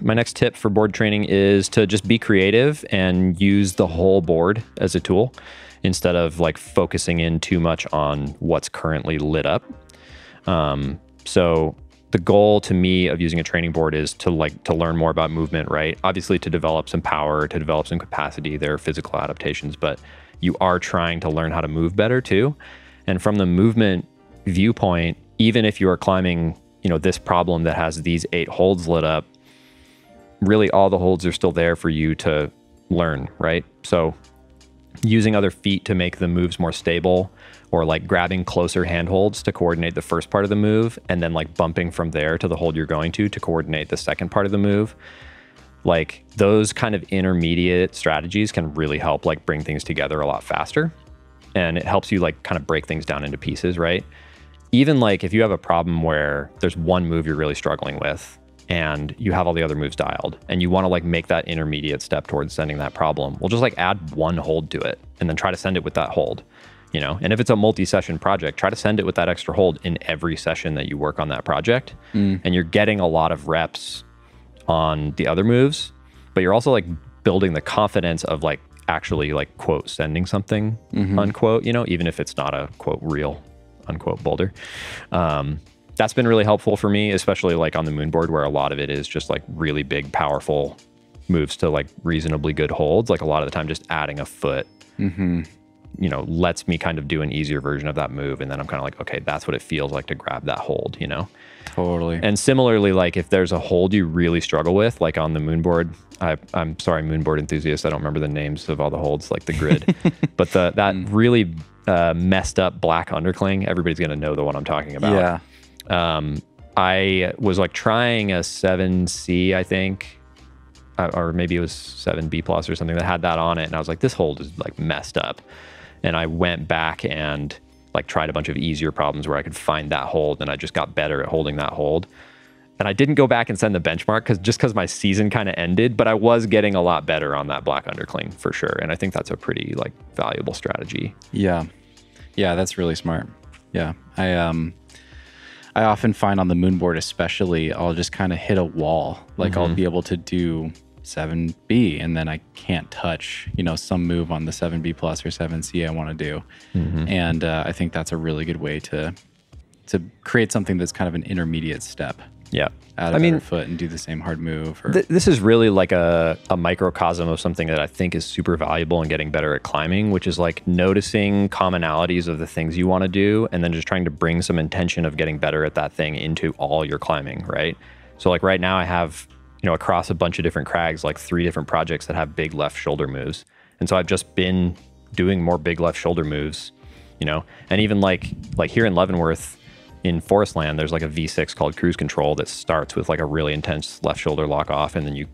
My next tip for board training is to just be creative and use the whole board as a tool instead of like focusing in too much on what's currently lit up. Um, so the goal to me of using a training board is to like to learn more about movement, right? Obviously to develop some power, to develop some capacity, there are physical adaptations, but you are trying to learn how to move better too. And from the movement viewpoint, even if you are climbing, you know, this problem that has these eight holds lit up, really all the holds are still there for you to learn, right? So using other feet to make the moves more stable or like grabbing closer handholds to coordinate the first part of the move and then like bumping from there to the hold you're going to to coordinate the second part of the move like those kind of intermediate strategies can really help like bring things together a lot faster and it helps you like kind of break things down into pieces right even like if you have a problem where there's one move you're really struggling with and you have all the other moves dialed and you want to like make that intermediate step towards sending that problem we'll just like add one hold to it and then try to send it with that hold you know and if it's a multi-session project try to send it with that extra hold in every session that you work on that project mm. and you're getting a lot of reps on the other moves but you're also like building the confidence of like actually like quote sending something mm-hmm. unquote you know even if it's not a quote real unquote boulder um, that's been really helpful for me, especially like on the moonboard where a lot of it is just like really big, powerful moves to like reasonably good holds. Like a lot of the time, just adding a foot, mm-hmm. you know, lets me kind of do an easier version of that move. And then I'm kind of like, okay, that's what it feels like to grab that hold, you know? Totally. And similarly, like if there's a hold you really struggle with, like on the moonboard, I, am sorry, moonboard enthusiasts, I don't remember the names of all the holds, like the grid, but the that mm. really uh, messed up black undercling, everybody's gonna know the one I'm talking about. Yeah um, I was like trying a 7C, I think, uh, or maybe it was 7B plus or something that had that on it. And I was like, this hold is like messed up. And I went back and like tried a bunch of easier problems where I could find that hold and I just got better at holding that hold. And I didn't go back and send the benchmark because just because my season kind of ended, but I was getting a lot better on that black undercling for sure. And I think that's a pretty like valuable strategy. Yeah. Yeah, that's really smart. Yeah. I um I often find on the moonboard, especially, I'll just kind of hit a wall. Like mm-hmm. I'll be able to do 7B and then I can't touch, you know, some move on the 7B plus or 7C I want to do. Mm-hmm. And uh, I think that's a really good way to to create something that's kind of an intermediate step. Yeah. Add a I mean, foot and do the same hard move. Or... Th- this is really like a, a microcosm of something that I think is super valuable in getting better at climbing, which is like noticing commonalities of the things you want to do and then just trying to bring some intention of getting better at that thing into all your climbing, right? So like right now I have, you know, across a bunch of different crags, like three different projects that have big left shoulder moves. And so I've just been doing more big left shoulder moves, you know, and even like like here in Leavenworth, in Forestland, there's like a V6 called Cruise Control that starts with like a really intense left shoulder lock off, and then you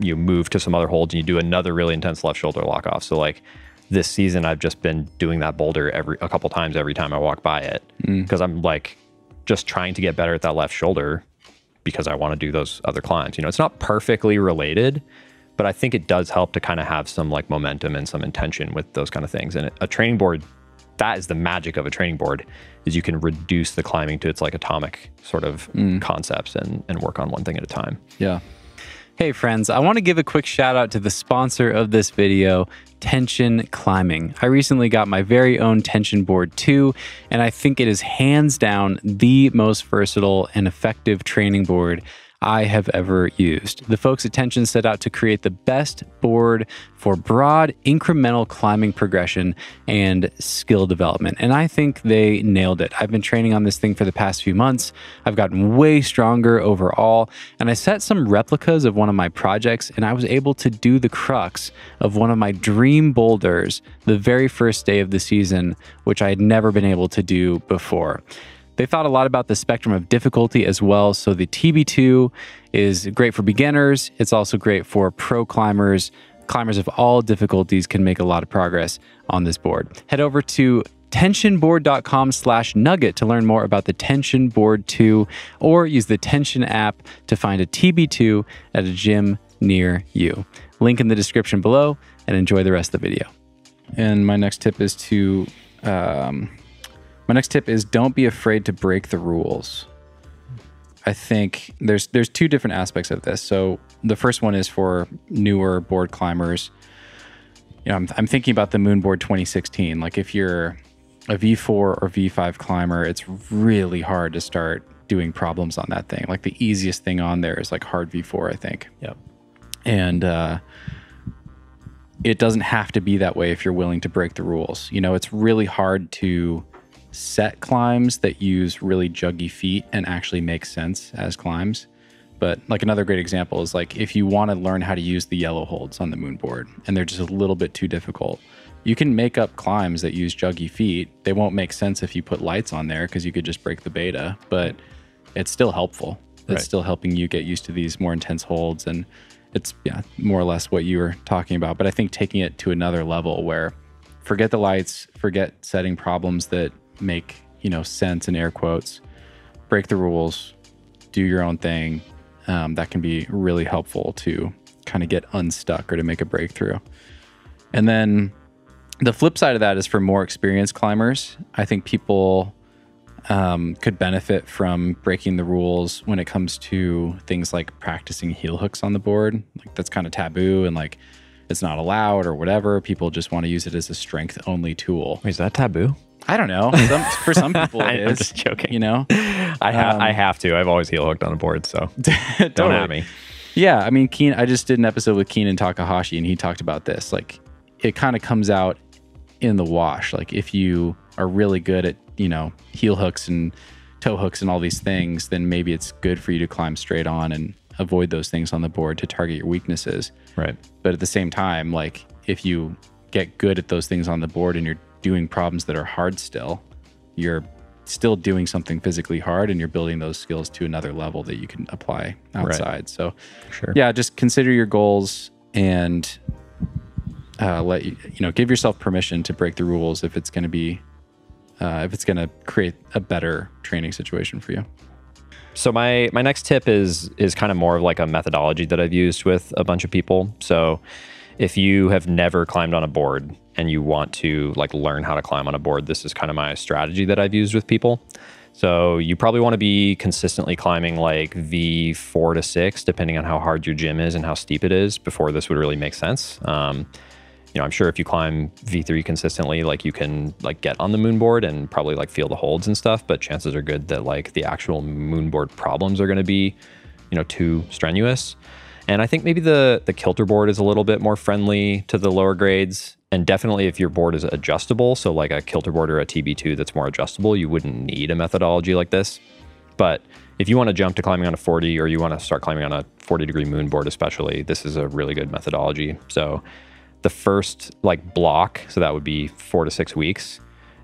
you move to some other holds and you do another really intense left shoulder lock off. So like this season, I've just been doing that boulder every a couple times every time I walk by it because mm. I'm like just trying to get better at that left shoulder because I want to do those other climbs. You know, it's not perfectly related, but I think it does help to kind of have some like momentum and some intention with those kind of things. And a training board that is the magic of a training board is you can reduce the climbing to its like atomic sort of mm. concepts and, and work on one thing at a time. Yeah. Hey friends, I want to give a quick shout out to the sponsor of this video, Tension Climbing. I recently got my very own Tension Board too, and I think it is hands down the most versatile and effective training board I have ever used. The folks at Tension set out to create the best board for broad incremental climbing progression and skill development. And I think they nailed it. I've been training on this thing for the past few months. I've gotten way stronger overall. And I set some replicas of one of my projects, and I was able to do the crux of one of my dream boulders the very first day of the season, which I had never been able to do before. They thought a lot about the spectrum of difficulty as well. So the TB2 is great for beginners. It's also great for pro climbers. Climbers of all difficulties can make a lot of progress on this board. Head over to tensionboard.com slash nugget to learn more about the Tension Board 2 or use the Tension app to find a TB2 at a gym near you. Link in the description below and enjoy the rest of the video. And my next tip is to um, my next tip is don't be afraid to break the rules. I think there's there's two different aspects of this. So the first one is for newer board climbers. You know, I'm, I'm thinking about the Moonboard 2016. Like if you're a V4 or V5 climber, it's really hard to start doing problems on that thing. Like the easiest thing on there is like hard V4, I think. Yep. And uh, it doesn't have to be that way if you're willing to break the rules. You know, it's really hard to set climbs that use really juggy feet and actually make sense as climbs. But like another great example is like if you want to learn how to use the yellow holds on the moonboard and they're just a little bit too difficult, you can make up climbs that use juggy feet. They won't make sense if you put lights on there because you could just break the beta, but it's still helpful. It's Right. still helping you get used to these more intense holds and it's yeah, more or less what you were talking about. But I think taking it to another level where forget the lights, forget setting problems that make, you know, sense in air quotes, break the rules, do your own thing. Um, that can be really helpful to kind of get unstuck or to make a breakthrough. And then the flip side of that is for more experienced climbers. I think people um, could benefit from breaking the rules when it comes to things like practicing heel hooks on the board. Like that's kind of taboo and like it's not allowed or whatever. People just want to use it as a strength only tool. Wait, is that taboo? I don't know. Some, for some people, it I'm just joking. You know, I have I um, have to. I've always heel hooked on a board, so don't at me. Yeah, I mean, Keen. I just did an episode with Keenan Takahashi, and he talked about this. Like, it kind of comes out in the wash. Like, if you are really good at, you know, heel hooks and toe hooks and all these things, then maybe it's good for you to climb straight on and avoid those things on the board to target your weaknesses. Right. But at the same time, like, if you get good at those things on the board and you're doing problems that are hard still, you're still doing something physically hard and you're building those skills to another level that you can apply outside. So, Sure. yeah, just consider your goals and uh, let you, you know, give yourself permission to break the rules if it's going to be, uh, if it's going to create a better training situation for you. So my my next tip is is kind of more of like a methodology that I've used with a bunch of people. So if you have never climbed on a board and you want to like learn how to climb on a board, this is kind of my strategy that I've used with people. So you probably want to be consistently climbing like V4 to 6 depending on how hard your gym is and how steep it is before this would really make sense. Um, you know, I'm sure if you climb V3 consistently, like you can like get on the moonboard and probably like feel the holds and stuff, but chances are good that like the actual moonboard problems are going to be, you know, too strenuous. And I think maybe the the kilter board is a little bit more friendly to the lower grades. And definitely if your board is adjustable, so like a kilter board or a TB2 that's more adjustable, you wouldn't need a methodology like this. But if you want to jump to climbing on a 40 or you want to start climbing on a 40 degree moon board, especially, this is a really good methodology. So the first like block, so that would be four to six weeks,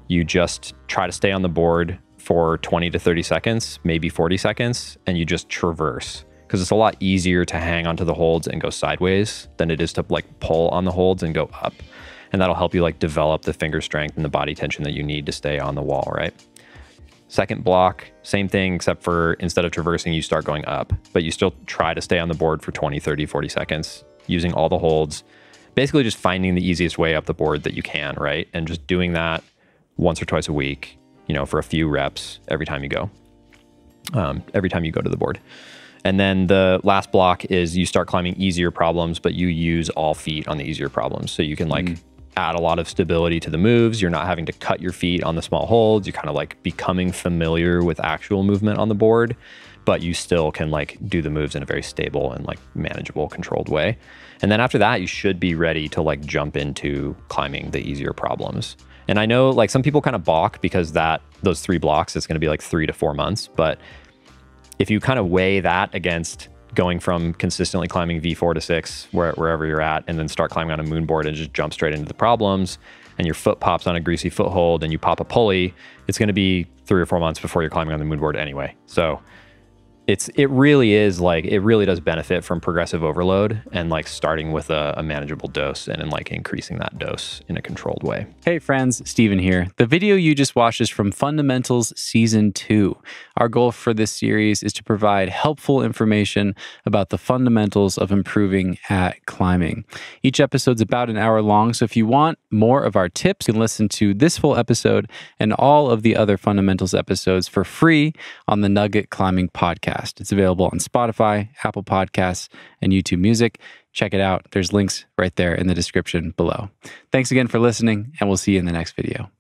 you just try to stay on the board for 20 to 30 seconds, maybe 40 seconds, and you just traverse. Because it's a lot easier to hang onto the holds and go sideways than it is to like pull on the holds and go up. And that'll help you like develop the finger strength and the body tension that you need to stay on the wall, right? Second block, same thing, except for instead of traversing, you start going up, but you still try to stay on the board for 20, 30, 40 seconds using all the holds. Basically, just finding the easiest way up the board that you can, right? And just doing that once or twice a week, you know, for a few reps every time you go, um, every time you go to the board. And then the last block is you start climbing easier problems, but you use all feet on the easier problems. So you can like mm-hmm. add a lot of stability to the moves. You're not having to cut your feet on the small holds. You're kind of like becoming familiar with actual movement on the board, but you still can like do the moves in a very stable and like manageable, controlled way. And then after that, you should be ready to like jump into climbing the easier problems. And I know like some people kind of balk because that those three blocks is going to be like three to four months, but if you kind of weigh that against going from consistently climbing V4 to 6, where, wherever you're at, and then start climbing on a moonboard and just jump straight into the problems, and your foot pops on a greasy foothold and you pop a pulley, it's going to be three or four months before you're climbing on the moonboard anyway. So it's it really is like it really does benefit from progressive overload and like starting with a, a manageable dose and then like increasing that dose in a controlled way. Hey friends, Steven here. The video you just watched is from Fundamentals Season 2. Our goal for this series is to provide helpful information about the fundamentals of improving at climbing. Each episode's about an hour long, so if you want more of our tips, you can listen to this full episode and all of the other Fundamentals episodes for free on the Nugget Climbing Podcast. Podcast. It's available on Spotify, Apple Podcasts, and YouTube Music. Check it out. There's links right there in the description below. Thanks again for listening, and we'll see you in the next video.